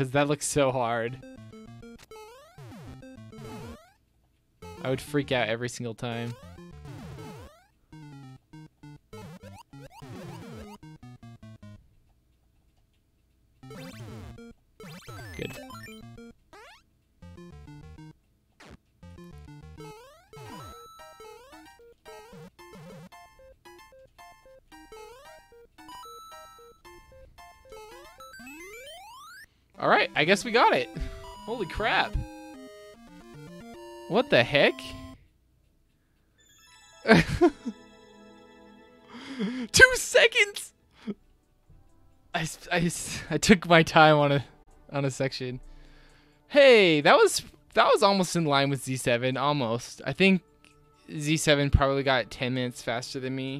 because that looks so hard. I would freak out every single time. Good. All right, I guess we got it. Holy crap. What the heck? Two seconds. I, I, I took my time on a on a section. Hey, that was that was almost in line with Z7, almost. I think Z7 probably got 10 minutes faster than me.